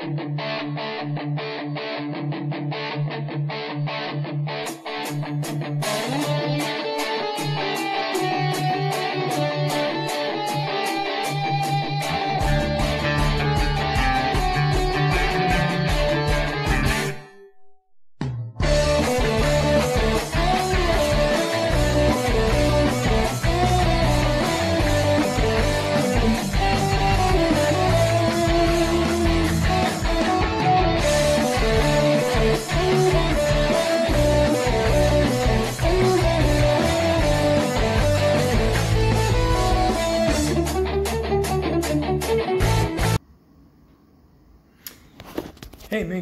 Hey, MGTOWs,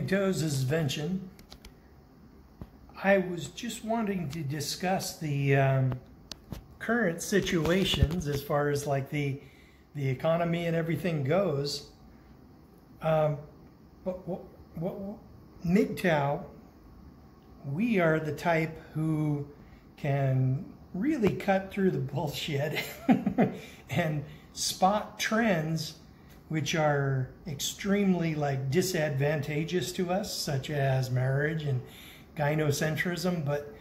this is Vention. I was just wanting to discuss the um, current situations as far as like the the economy and everything goes. Um, but what, what, MGTOW, we are the type who can really cut through the bullshit and spot trends which are extremely like disadvantageous to us, such as marriage and gynocentrism, but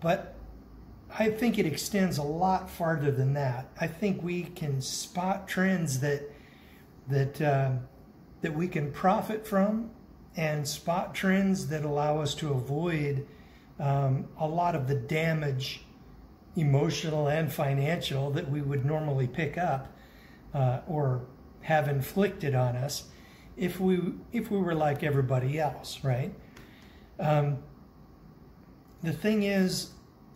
but I think it extends a lot farther than that. I think we can spot trends that that uh, that we can profit from, and spot trends that allow us to avoid um, a lot of the damage, emotional and financial, that we would normally pick up uh, or have inflicted on us if we if we were like everybody else, right? Um, the thing is,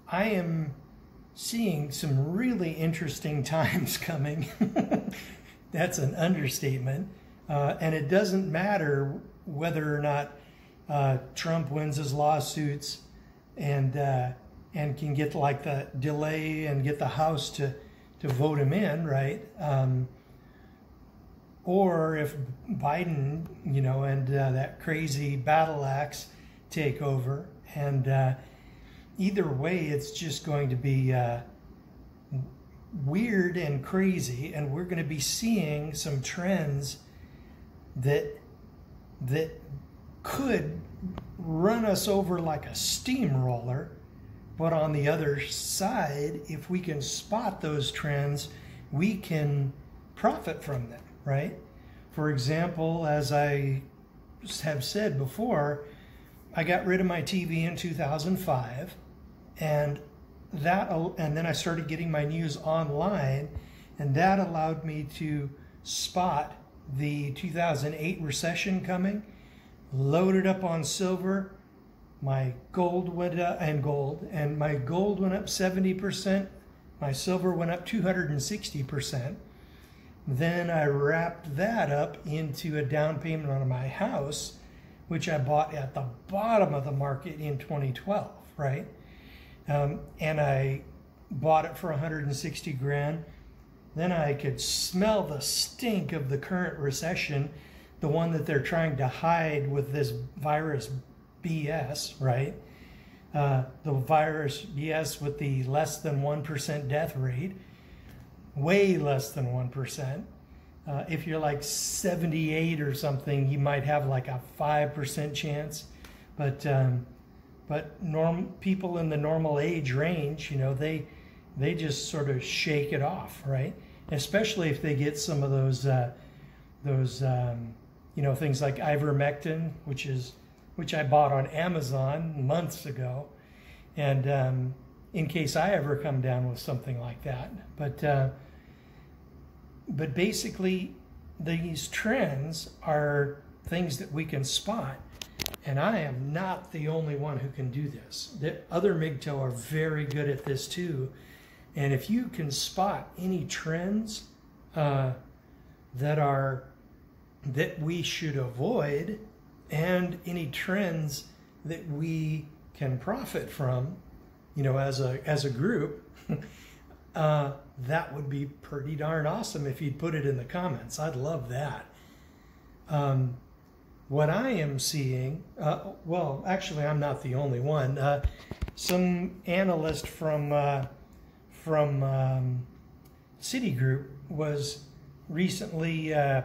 I am seeing some really interesting times coming. That's an understatement, uh, and it doesn't matter whether or not uh, Trump wins his lawsuits and uh, and can get like the delay and get the House to to vote him in, right? Um, or if Biden, you know, and uh, that crazy battle axe take over. And uh, either way, it's just going to be uh, weird and crazy, and we're going to be seeing some trends that that could run us over like a steamroller. But on the other side, if we can spot those trends, we can profit from them right? For example, as I have said before, I got rid of my TV in 2005 and that and then I started getting my news online and that allowed me to spot the 2008 recession coming, loaded up on silver, my gold went up and gold and my gold went up 70%, my silver went up 260%. Then I wrapped that up into a down payment on my house, which I bought at the bottom of the market in 2012, right? Um, and I bought it for 160 grand. Then I could smell the stink of the current recession, the one that they're trying to hide with this virus BS, right? Uh, the virus BS with the less than 1% death rate way less than 1%. Uh, if you're like 78 or something, you might have like a 5% chance. But um, but norm people in the normal age range, you know, they they just sort of shake it off, right? Especially if they get some of those uh, those um, you know things like ivermectin, which is which I bought on Amazon months ago, and um, in case I ever come down with something like that. But uh, but basically, these trends are things that we can spot. And I am not the only one who can do this. The other MGTOW are very good at this too. And if you can spot any trends uh, that are that we should avoid, and any trends that we can profit from, you know, as a as a group, uh, that would be pretty darn awesome if you'd put it in the comments. I'd love that. Um, what I am seeing, uh, well, actually, I'm not the only one. Uh, some analyst from uh, from um, Citigroup was recently uh,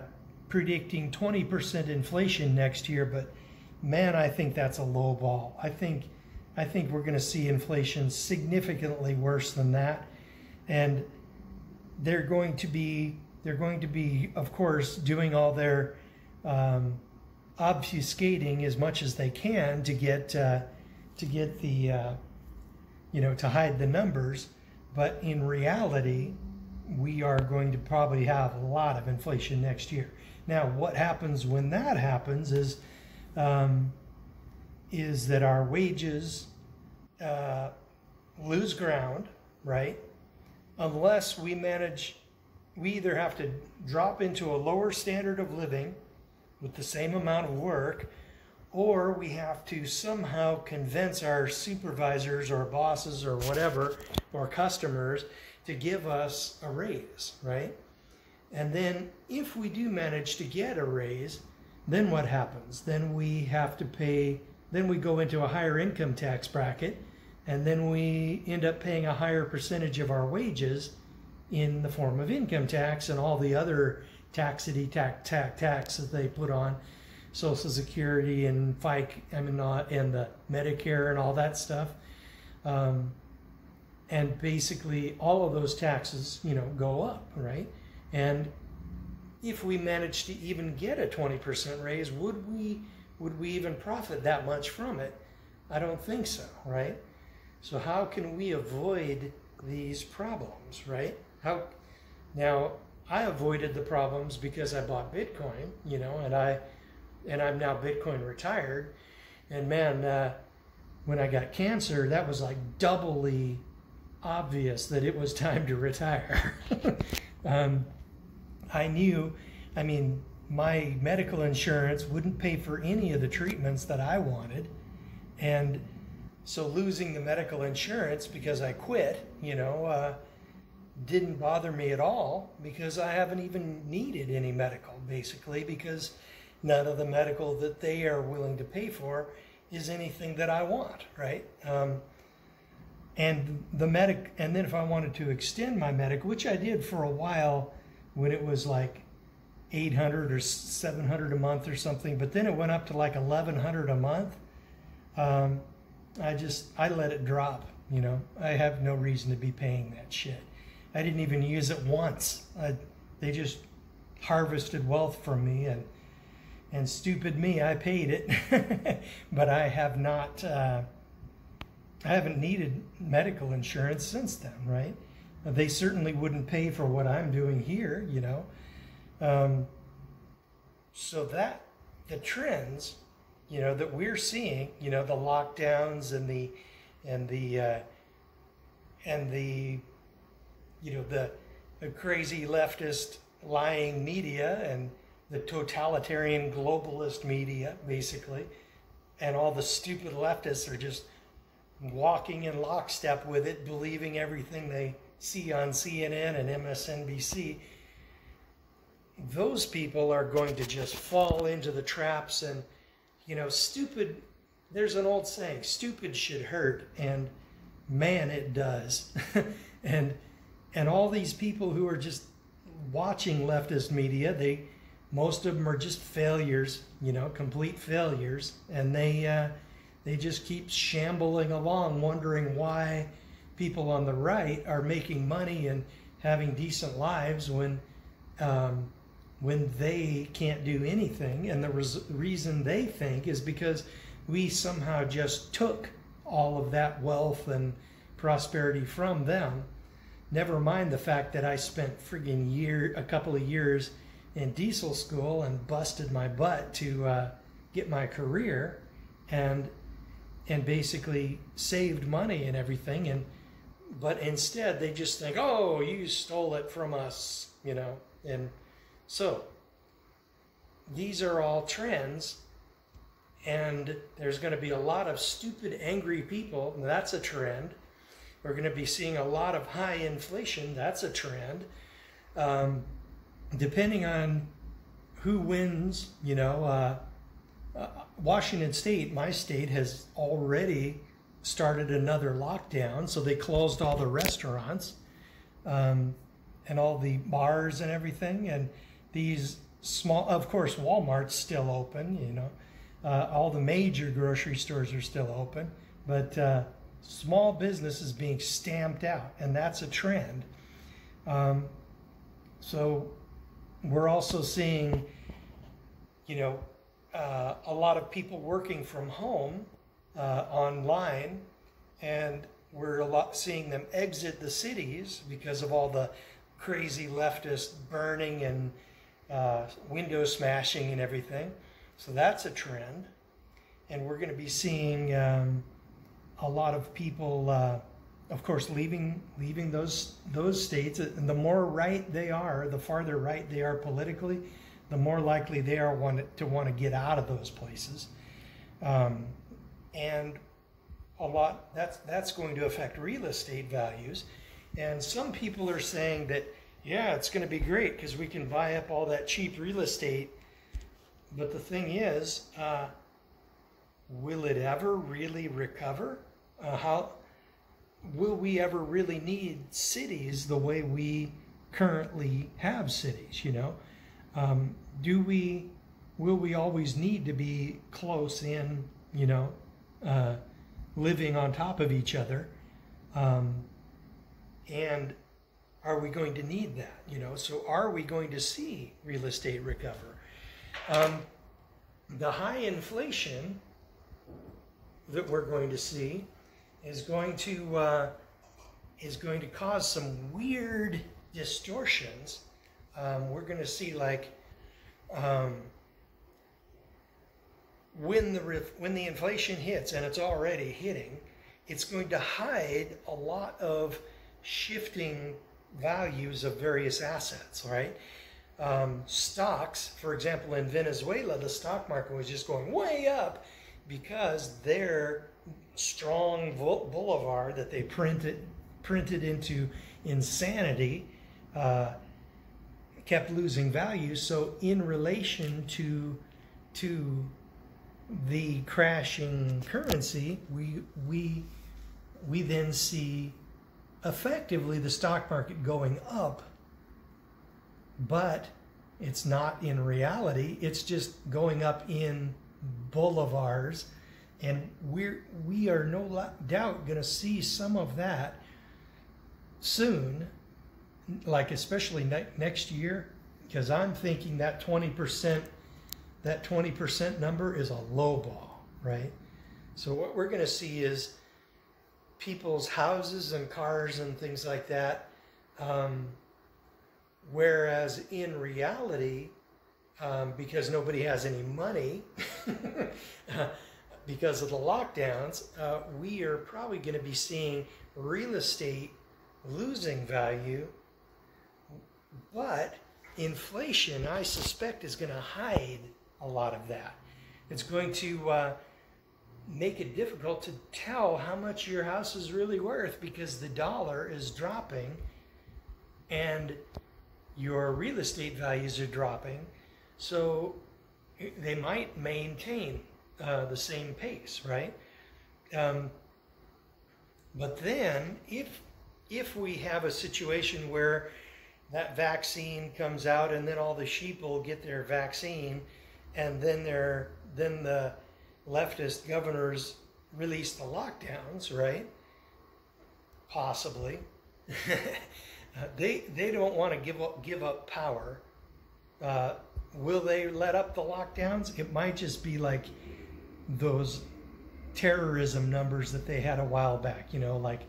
predicting 20% inflation next year, but man, I think that's a low ball. I think I think we're going to see inflation significantly worse than that, and they're going to be they're going to be, of course, doing all their um, obfuscating as much as they can to get uh, to get the uh, you know to hide the numbers, but in reality, we are going to probably have a lot of inflation next year. Now, what happens when that happens is um, is that our wages uh, lose ground, right? Unless we manage, we either have to drop into a lower standard of living with the same amount of work, or we have to somehow convince our supervisors or bosses or whatever, or customers, to give us a raise, right? And then if we do manage to get a raise, then what happens? Then we have to pay, then we go into a higher income tax bracket, and then we end up paying a higher percentage of our wages in the form of income tax and all the other taxity tax tax tax that they put on Social Security and FICA, I mean, not and the Medicare and all that stuff. Um, and basically, all of those taxes, you know, go up, right? And if we manage to even get a 20% raise, would we would we even profit that much from it? I don't think so, right? So how can we avoid these problems, right? How now I avoided the problems because I bought Bitcoin, you know, and I and I'm now Bitcoin retired. And man, uh, when I got cancer, that was like doubly obvious that it was time to retire. um, I knew, I mean, my medical insurance wouldn't pay for any of the treatments that I wanted. And so losing the medical insurance because I quit, you know, uh, didn't bother me at all because I haven't even needed any medical, basically, because none of the medical that they are willing to pay for is anything that I want, right? Um, and the medic, and then if I wanted to extend my medic, which I did for a while when it was like 800 or 700 a month or something, but then it went up to like 1100 a month. Um, I just, I let it drop, you know. I have no reason to be paying that shit. I didn't even use it once. I, they just harvested wealth from me and and stupid me, I paid it, but I have not. Uh, I haven't needed medical insurance since then, right? They certainly wouldn't pay for what I'm doing here, you know. Um, so that the trends, you know, that we're seeing, you know, the lockdowns and the and the uh, and the you know the, the crazy leftist lying media and the totalitarian globalist media, basically, and all the stupid leftists are just walking in lockstep with it, believing everything they see on CNN and MSNBC. Those people are going to just fall into the traps and, you know, stupid. There's an old saying, stupid should hurt, and man, it does. and and all these people who are just watching leftist media, they most of them are just failures, you know, complete failures, and they uh, they just keep shambling along, wondering why people on the right are making money and having decent lives when um, when they can't do anything. And the res- reason they think is because we somehow just took all of that wealth and prosperity from them. Never mind the fact that I spent friggin' year, a couple of years in diesel school and busted my butt to uh, get my career, and and basically saved money and everything and but instead they just think oh you stole it from us you know and so these are all trends and there's going to be a lot of stupid angry people that's a trend we're going to be seeing a lot of high inflation that's a trend um, depending on who wins you know uh, uh, Washington State, my state, has already started another lockdown. So they closed all the restaurants um, and all the bars and everything. And these small, of course, Walmart's still open, you know, uh, all the major grocery stores are still open, but uh, small business is being stamped out, and that's a trend. Um, so we're also seeing, you know, uh, a lot of people working from home uh, online, and we're a lot seeing them exit the cities because of all the crazy leftist burning and uh, window smashing and everything. So that's a trend, and we're going to be seeing um, a lot of people, uh, of course, leaving leaving those those states. And the more right they are, the farther right they are politically, the more likely they are want to want to get out of those places. Um, and a lot that's that's going to affect real estate values. And some people are saying that yeah, it's going to be great because we can buy up all that cheap real estate. But the thing is, uh, will it ever really recover? Uh, how will we ever really need cities the way we currently have cities? You know, um, do we? Will we always need to be close in? You know, uh, living on top of each other, um, and are we going to need that? You know, so are we going to see real estate recover? Um, the high inflation that we're going to see is going to uh, is going to cause some weird distortions. Um, we're going to see like um, when the when the inflation hits, and it's already hitting, it's going to hide a lot of shifting values of various assets. Right. Um, stocks, for example, in Venezuela, the stock market was just going way up because their strong bolivar that they printed printed into insanity uh, kept losing value. So in relation to to the crashing currency, we we we then see effectively the stock market going up, but it's not in reality. It's just going up in bolivars. and we're we are no doubt going to see some of that soon like especially ne- next year because i'm thinking that 20% that 20% number is a low ball right so what we're going to see is people's houses and cars and things like that um, whereas in reality um, because nobody has any money because of the lockdowns, uh, we are probably going to be seeing real estate losing value. But inflation, I suspect, is going to hide a lot of that. It's going to uh, make it difficult to tell how much your house is really worth because the dollar is dropping and your real estate values are dropping. So they might maintain uh, the same pace, right? Um, but then, if if we have a situation where that vaccine comes out and then all the sheep will get their vaccine, and then they're then the leftist governors release the lockdowns, right? Possibly. they they don't want to give up give up power. Uh, will they let up the lockdowns? It might just be like those terrorism numbers that they had a while back, you know, like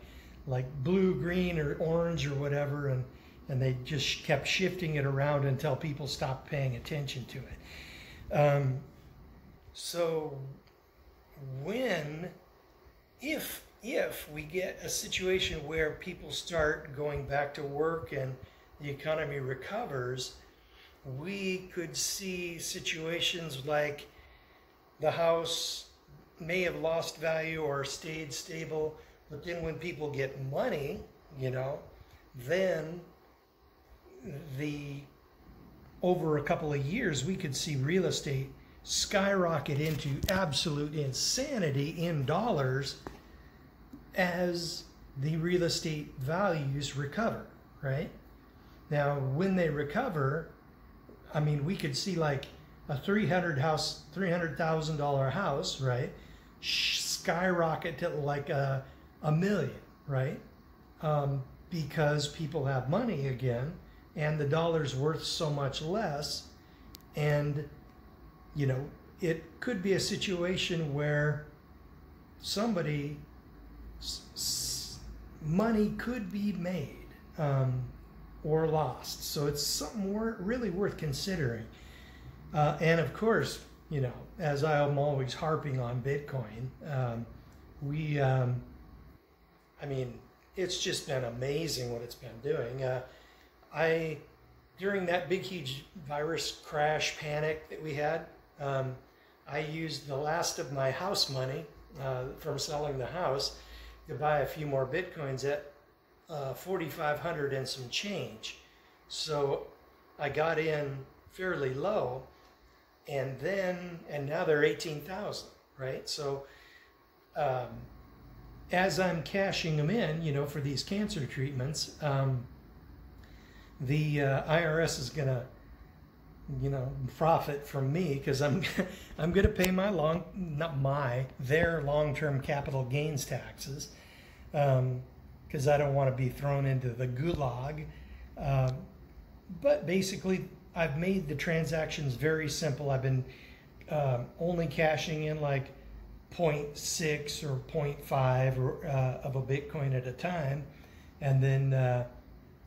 like blue, green, or orange or whatever, and and they just kept shifting it around until people stopped paying attention to it. Um, so when, if if we get a situation where people start going back to work and the economy recovers, we could see situations like the house may have lost value or stayed stable, but then when people get money, you know, then the over a couple of years we could see real estate skyrocket into absolute insanity in dollars as the real estate values recover, right? Now, when they recover, I mean, we could see like a three hundred house, three hundred thousand dollar house, right? Skyrocket to like a a million, right? Um, because people have money again, and the dollar's worth so much less, and you know, it could be a situation where somebody money could be made um, or lost. So it's something wor- really worth considering. Uh, and of course, you know, as I am always harping on Bitcoin, um, we, um, I mean, it's just been amazing what it's been doing. Uh, I, during that big, huge virus crash panic that we had, um, I used the last of my house money uh, from selling the house to buy a few more bitcoins at uh, 4,500 and some change. So I got in fairly low, and then and now they're 18,000, right? So um, as I'm cashing them in, you know, for these cancer treatments, um, the uh, IRS is going to you know profit from me because I'm I'm going to pay my long not my their long term capital gains taxes because um, I don't want to be thrown into the gulag. Um, but basically, I've made the transactions very simple. I've been um, only cashing in like 0.6 or 0.5 or, uh, of a Bitcoin at a time, and then. Uh,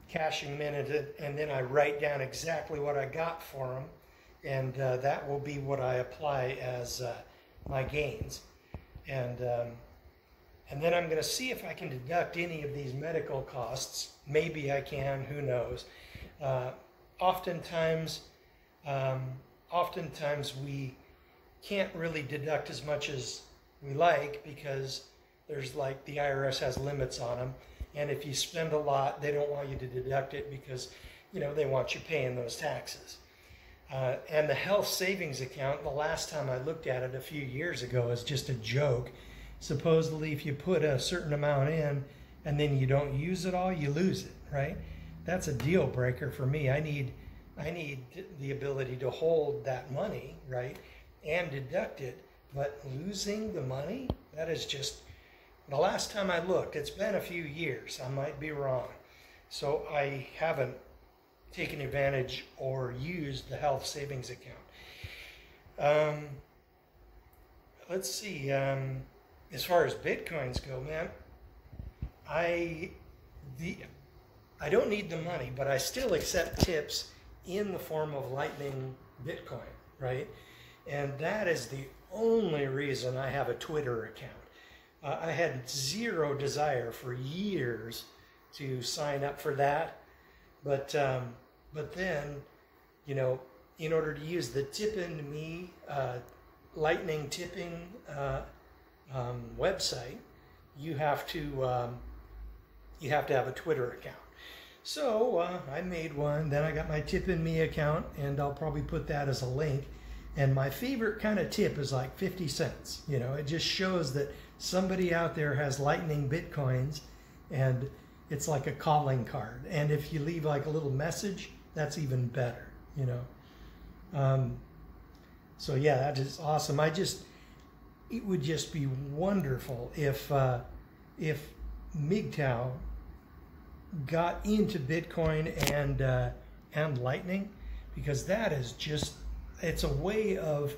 cashing them in, and then I write down exactly what I got for them, and uh, that will be what I apply as uh, my gains. And um, and then I'm going to see if I can deduct any of these medical costs. Maybe I can. Who knows? Uh, oftentimes, um, oftentimes we can't really deduct as much as we like because there's like the IRS has limits on them. And if you spend a lot, they don't want you to deduct it because, you know, they want you paying those taxes. Uh, and the health savings account, the last time I looked at it a few years ago, is just a joke. Supposedly, if you put a certain amount in and then you don't use it all, you lose it, right? That's a deal breaker for me. I need, I need the ability to hold that money, right, and deduct it. But losing the money, that is just the last time I looked, it's been a few years. I might be wrong. So I haven't taken advantage or used the health savings account. Um, let's see. Um, as far as bitcoins go, man, I the I don't need the money, but I still accept tips in the form of Lightning Bitcoin, right? And that is the only reason I have a Twitter account. Uh, I had zero desire for years to sign up for that, but um, but then, you know, in order to use the Tippin.me uh, Lightning tipping uh, um, website, you have to um, you have to have a Twitter account. So uh, I made one. Then I got my Tippin.me account, and I'll probably put that as a link. And my favorite kind of tip is like 50 cents. You know, it just shows that somebody out there has lightning bitcoins and it's like a calling card. And if you leave like a little message, that's even better, you know. Um, so yeah, that is awesome. I just, it would just be wonderful if uh, if MGTOW got into Bitcoin and uh, and Lightning, because that is just it's a way of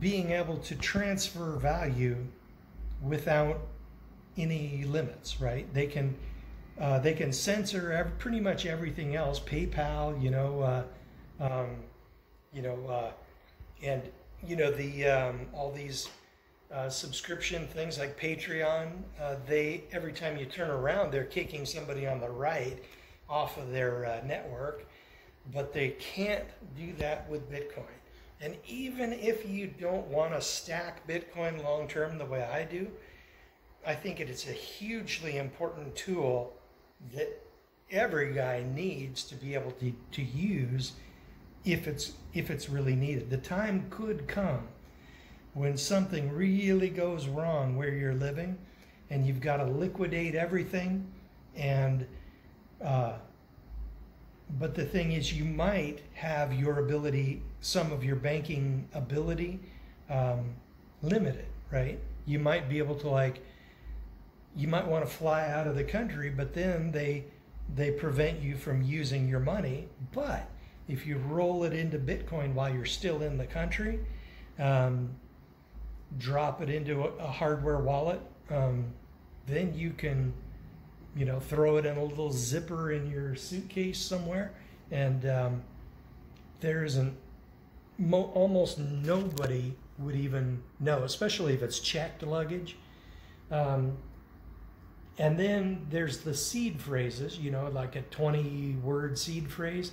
being able to transfer value without any limits, right? They can uh, they can censor pretty much everything else. PayPal, you know, uh, um, you know, uh, and you know the um, all these uh, subscription things like Patreon. Uh, they every time you turn around, they're kicking somebody on the right off of their uh, network, but they can't do that with Bitcoin. And even if you don't want to stack Bitcoin long term the way I do, I think it is a hugely important tool that every guy needs to be able to, to use if it's if it's really needed. The time could come when something really goes wrong where you're living and you've got to liquidate everything and uh, but the thing is, you might have your ability, some of your banking ability, um, limited, right? You might be able to like, you might want to fly out of the country, but then they they prevent you from using your money. But if you roll it into Bitcoin while you're still in the country, um, drop it into a, a hardware wallet, um, then you can you know, throw it in a little zipper in your suitcase somewhere, and um, there isn't mo- almost nobody would even know, especially if it's checked luggage. Um, and then there's the seed phrases, you know, like a 20 word seed phrase.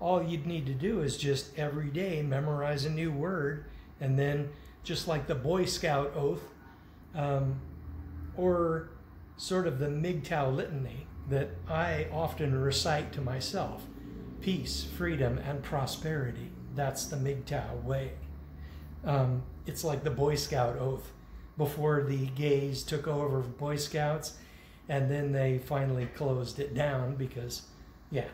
All you'd need to do is just every day memorize a new word, and then just like the Boy Scout oath, um, or sort of the MGTOW litany that I often recite to myself peace, freedom, and prosperity. That's the MGTOW way. Um, it's like the Boy Scout oath before the gays took over Boy Scouts, and then they finally closed it down because, yeah,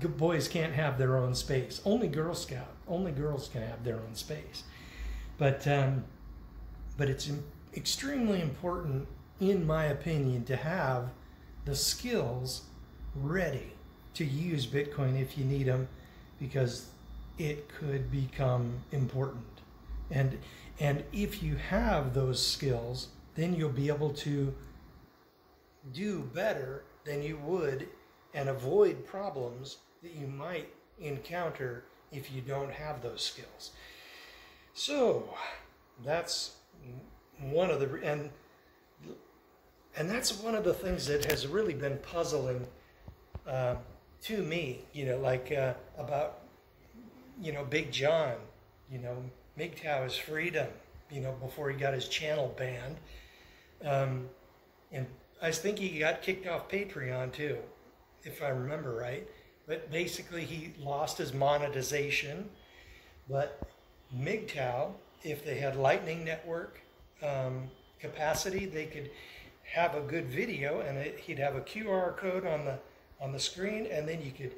boys can't have their own space. Only Girl Scout, only girls can have their own space. But um, but it's extremely important in my opinion, to have the skills ready to use Bitcoin if you need them because it could become important. And and if you have those skills, then you'll be able to do better than you would and avoid problems that you might encounter if you don't have those skills. So, that's one of the and and that's one of the things that has really been puzzling uh, to me, you know, like uh, about, you know, Big John, you know, MGTOW's freedom, you know, before he got his channel banned. Um, and I think he got kicked off Patreon too, if I remember right. But basically, he lost his monetization. But MGTOW, if they had Lightning Network um, capacity, they could have a good video and it, he'd have a QR code on the on the screen and then you could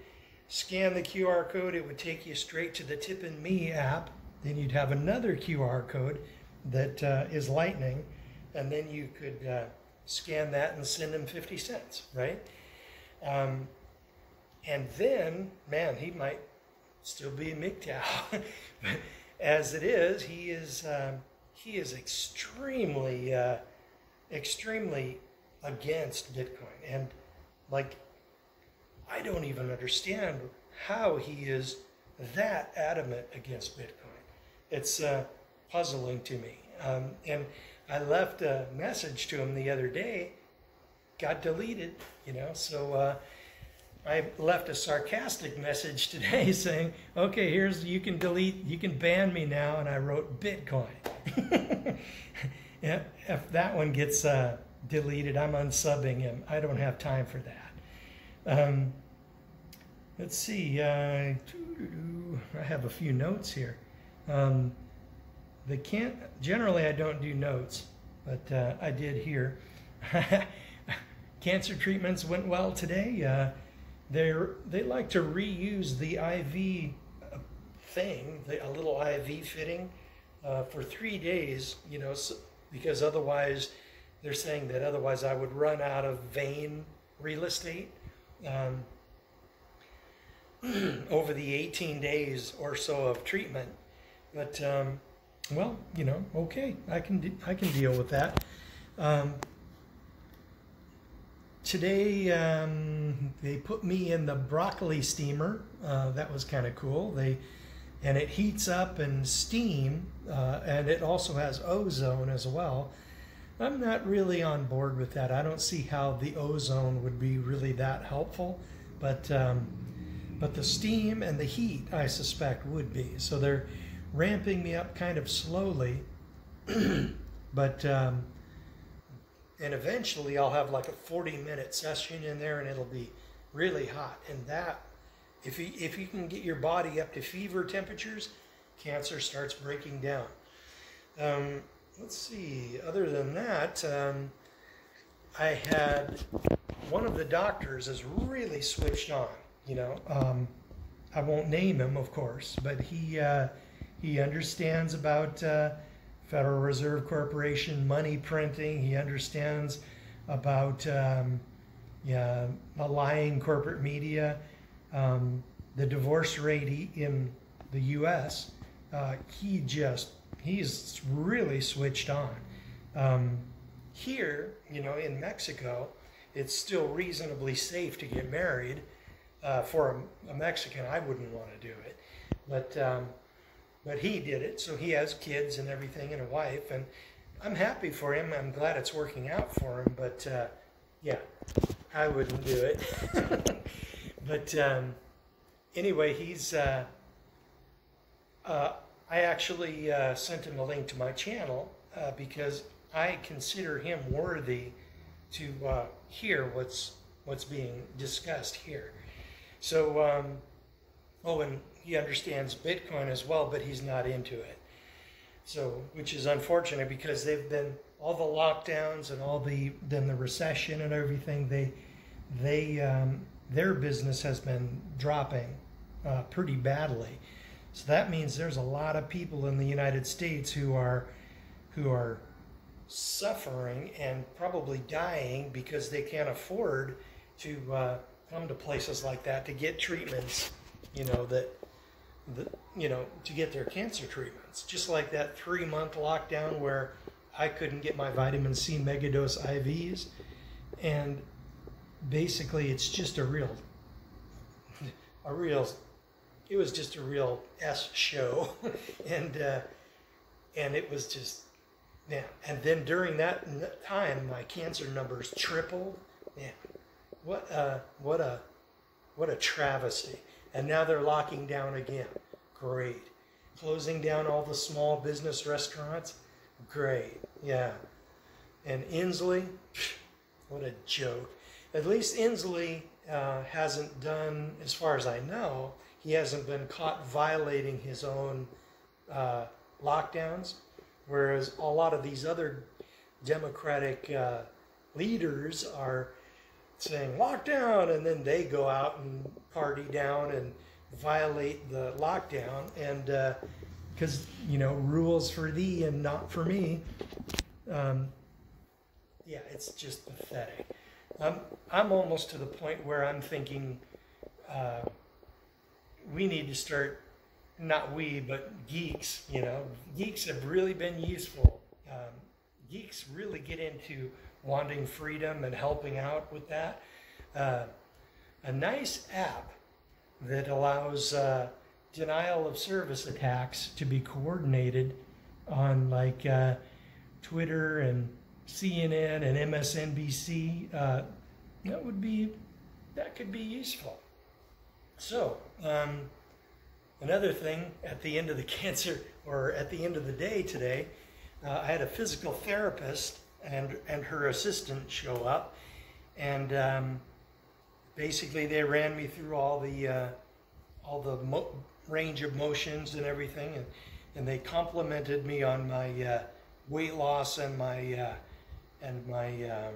scan the QR code it would take you straight to the Tippin.me app. Then you'd have another QR code that uh, is lightning and then you could uh, scan that and send him 50 cents right? Um, and then man he might still be a MGTOW. As it is he is um, he is extremely uh, extremely against Bitcoin. And like, I don't even understand how he is that adamant against Bitcoin. It's uh, puzzling to me. Um, and I left a message to him the other day, got deleted, you know, so uh, I left a sarcastic message today saying, okay, here's, you can delete, you can ban me now. And I wrote Bitcoin. if that one gets uh, deleted, I'm unsubbing him. I don't have time for that. Um, let's see. Uh, I have a few notes here. Um, the can't generally I don't do notes, but uh, I did here. Cancer treatments went well today. Uh, they they like to reuse the IV uh, thing, the, a little IV fitting, uh, for three days. You know, so, because otherwise, they're saying that otherwise I would run out of vein real estate um, over the 18 days or so of treatment. But um, well, you know, okay, I can I can deal with that. Um, today um, they put me in the broccoli steamer. Uh, that was kind of cool. They and it heats up and steam, uh, and it also has ozone as well. I'm not really on board with that. I don't see how the ozone would be really that helpful, but um, but the steam and the heat, I suspect, would be. So they're ramping me up kind of slowly, but um, and eventually I'll have like a 40 minute session in there, and it'll be really hot, and that if you, if you can get your body up to fever temperatures, cancer starts breaking down. Um, let's see, other than that, um, I had one of the doctors is really switched on. You know, um, I won't name him, of course, but he uh, he understands about uh, Federal Reserve Corporation money printing. He understands about um, yeah, the lying corporate media, um, the divorce rate in the U.S. Uh, he just he's really switched on. Um, here, you know, in Mexico, it's still reasonably safe to get married. Uh, for a, a, Mexican, I wouldn't want to do it, but um, but he did it. So he has kids and everything and a wife, and I'm happy for him. I'm glad it's working out for him. But uh, yeah, I wouldn't do it. but um, anyway, he's. Uh, uh, I actually uh, sent him a link to my channel uh, because I consider him worthy to uh, hear what's what's being discussed here. So, um, oh, and he understands Bitcoin as well, but he's not into it. So, which is unfortunate because they've been all the lockdowns and all the then the recession and everything. They they um, their business has been dropping uh, pretty badly. So that means there's a lot of people in the United States who are who are suffering and probably dying because they can't afford to uh, come to places like that to get treatments, you know, that, that, you know, to get their cancer treatments. Just like that three month lockdown where I couldn't get my vitamin C megadose IVs. And basically, it's just a real, a real, it was just a real S show. and, uh, and it was just yeah, and then during that time, my cancer numbers tripled. Yeah, what a what a what a travesty! And now they're locking down again. Great, closing down all the small business restaurants. Great, yeah. And Inslee, what a joke. At least Inslee uh, hasn't done, as far as I know, he hasn't been caught violating his own uh, lockdowns Whereas a lot of these other Democratic uh, leaders are saying lockdown, and then they go out and party down and violate the lockdown, and because uh, you know rules for thee and not for me. Um, yeah, it's just pathetic. I'm I'm almost to the point where I'm thinking uh, we need to start not we, but geeks, you know, geeks have really been useful. Um, geeks really get into wanting freedom and helping out with that. Uh, a nice app that allows uh, denial of service attacks to be coordinated on like uh, Twitter and CNN and MSNBC. Uh, that would be that could be useful. So. Um, Another thing, at the end of the cancer, or at the end of the day today, uh, I had a physical therapist and, and her assistant show up. And um, basically, they ran me through all the, uh, all the range of motions and everything. And, and they complimented me on my uh, weight loss and my, uh, and my um,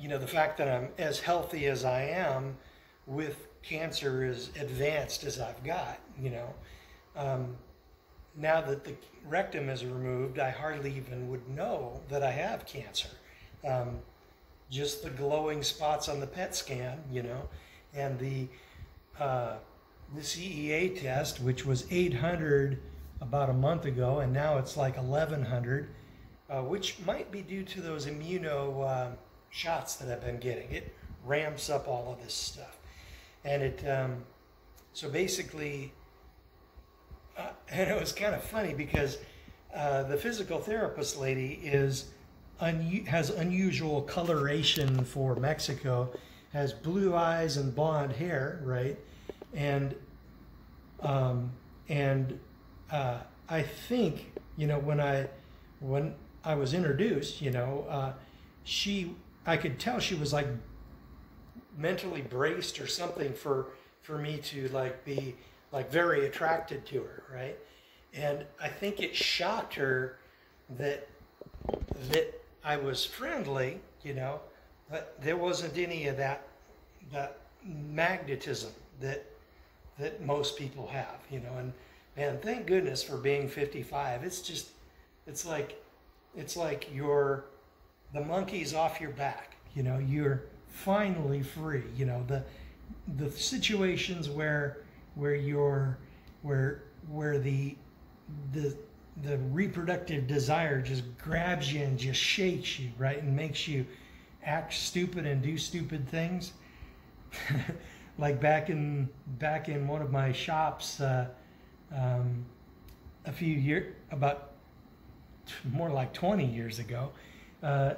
you know, the fact that I'm as healthy as I am with cancer as advanced as I've got, you know. Um, now that the rectum is removed, I hardly even would know that I have cancer. Um, just the glowing spots on the PET scan, you know, and the uh, the CEA test, which was 800 about a month ago, and now it's like 1100, uh, which might be due to those immuno uh, shots that I've been getting. It ramps up all of this stuff and it um, so basically uh, and it was kind of funny because uh, the physical therapist lady is un- has unusual coloration for Mexico, has blue eyes and blonde hair, right? And um, and uh, I think you know when I when I was introduced, you know, uh, she I could tell she was like mentally braced or something for for me to like be like very attracted to her, right? And I think it shocked her that that I was friendly, you know, but there wasn't any of that that magnetism that that most people have, you know. And man, thank goodness for being 55. It's just, it's like, it's like you're the monkey's off your back. You know, you're finally free. You know, the the situations where where you're where where the the the reproductive desire just grabs you and just shakes you, right, and makes you act stupid and do stupid things. like back in back in one of my shops uh, um, a few years about more like 20 years ago uh,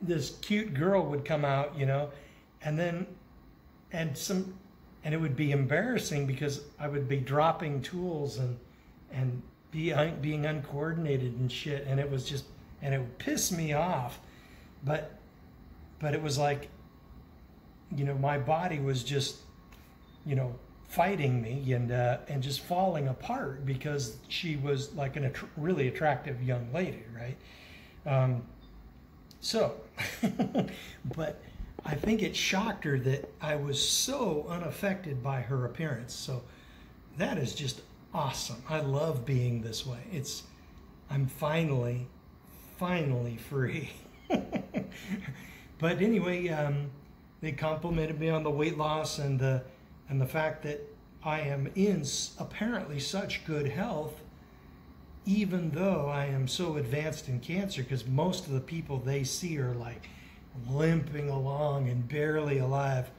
this cute girl would come out you know and then and some and it would be embarrassing because I would be dropping tools and and be un, being uncoordinated and shit and it was just and it would piss me off. But but it was like you know my body was just you know fighting me and uh, and just falling apart because she was like a att- really attractive young lady right? Um, so but I think it shocked her that I was so unaffected by her appearance. So that is just awesome. I love being this way. It's I'm finally, finally free. but anyway, um, they complimented me on the weight loss and the and the fact that I am in apparently such good health, even though I am so advanced in cancer. Because most of the people they see are like limping along and barely alive.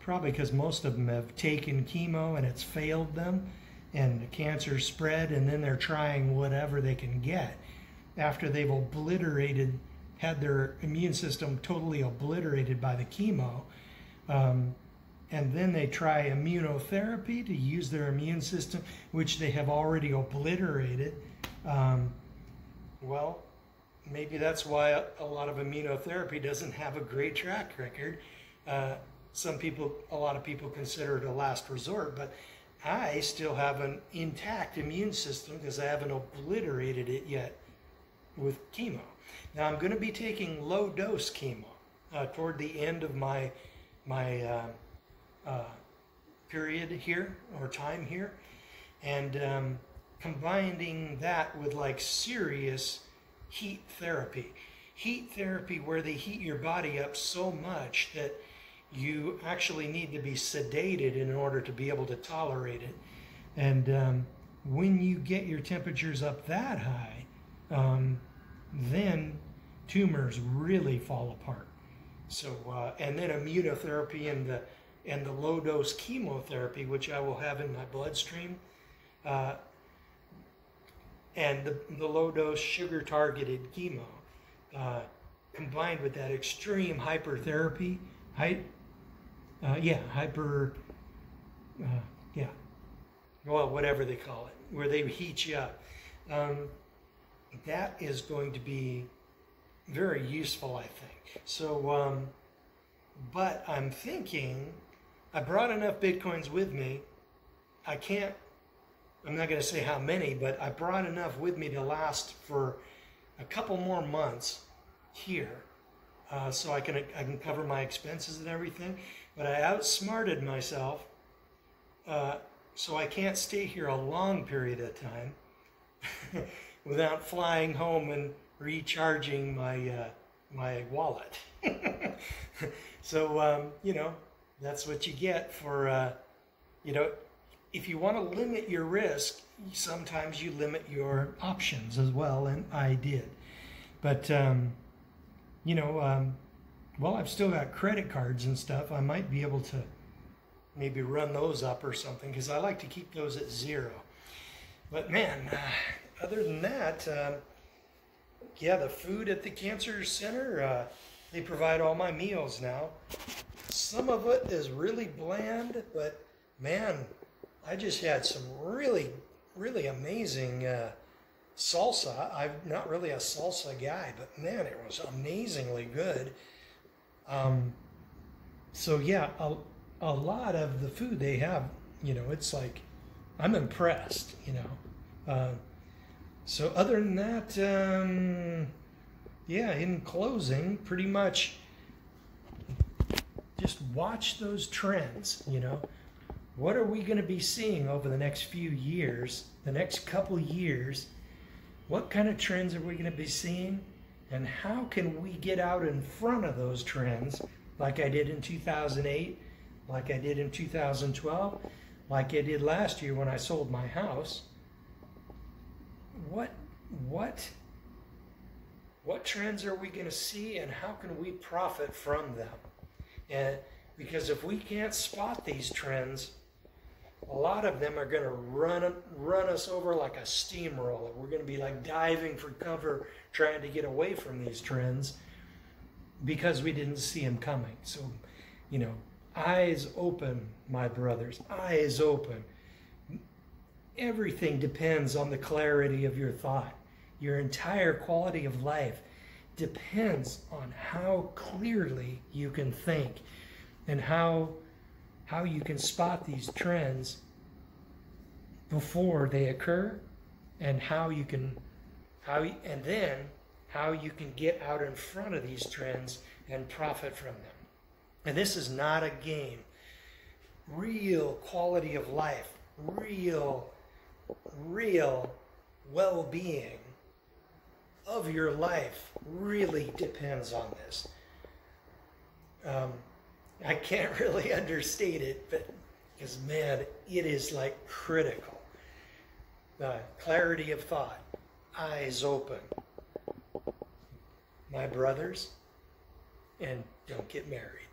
Probably because most of them have taken chemo and it's failed them and the cancer spread, and then they're trying whatever they can get after they've obliterated, had their immune system totally obliterated by the chemo. Um, and then they try immunotherapy to use their immune system, which they have already obliterated. Um, well, maybe that's why a lot of immunotherapy doesn't have a great track record. Uh, some people, a lot of people consider it a last resort, but I still have an intact immune system because I haven't obliterated it yet with chemo. Now I'm going to be taking low dose chemo uh, toward the end of my my uh, uh, period here or time here, and um, combining that with like serious heat therapy. Heat therapy where they heat your body up so much that you actually need to be sedated in order to be able to tolerate it. And um, when you get your temperatures up that high, um, then tumors really fall apart. So, uh, and then immunotherapy and the and the low dose chemotherapy, which I will have in my bloodstream, uh, and the, the low dose sugar targeted chemo uh, combined with that extreme hypertherapy, hy, uh, yeah, hyper, uh, yeah, well, whatever they call it, where they heat you up. Um, that is going to be very useful, I think. So, um, but I'm thinking I brought enough bitcoins with me. I can't I'm not going to say how many, but I brought enough with me to last for a couple more months here, uh, so I can I can cover my expenses and everything. But I outsmarted myself, uh, so I can't stay here a long period of time without flying home and recharging my uh, my wallet. so um, you know that's what you get for uh, you know if you want to limit your risk, sometimes you limit your options as well, and I did. But, um, you know, um, well, I've still got credit cards and stuff. I might be able to maybe run those up or something because I like to keep those at zero. But man, uh, other than that, um, yeah, the food at the cancer center, uh, they provide all my meals now. Some of it is really bland, but man, I just had some really, really amazing uh, salsa. I'm not really a salsa guy, but man, it was amazingly good. Um, so yeah, a, a lot of the food they have, you know, it's like I'm impressed, you know. Uh, so other than that, um, yeah, in closing, pretty much just watch those trends, you know. What are we going to be seeing over the next few years, the next couple years? What kind of trends are we going to be seeing? And how can we get out in front of those trends like I did in 2008, like I did in 2012, like I did last year when I sold my house? What what what trends are we going to see and how can we profit from them? And because if we can't spot these trends, a lot of them are going to run run us over like a steamroller. We're going to be like diving for cover, trying to get away from these trends because we didn't see them coming. So, you know, eyes open, my brothers, eyes open. Everything depends on the clarity of your thought. Your entire quality of life depends on how clearly you can think and how how you can spot these trends before they occur and how you can how and then how you can get out in front of these trends and profit from them. And this is not a game. Real quality of life, real real well-being of your life really depends on this. Um, I can't really understate it, but because man, it is like critical. The clarity of thought, eyes open. My brothers, and don't get married.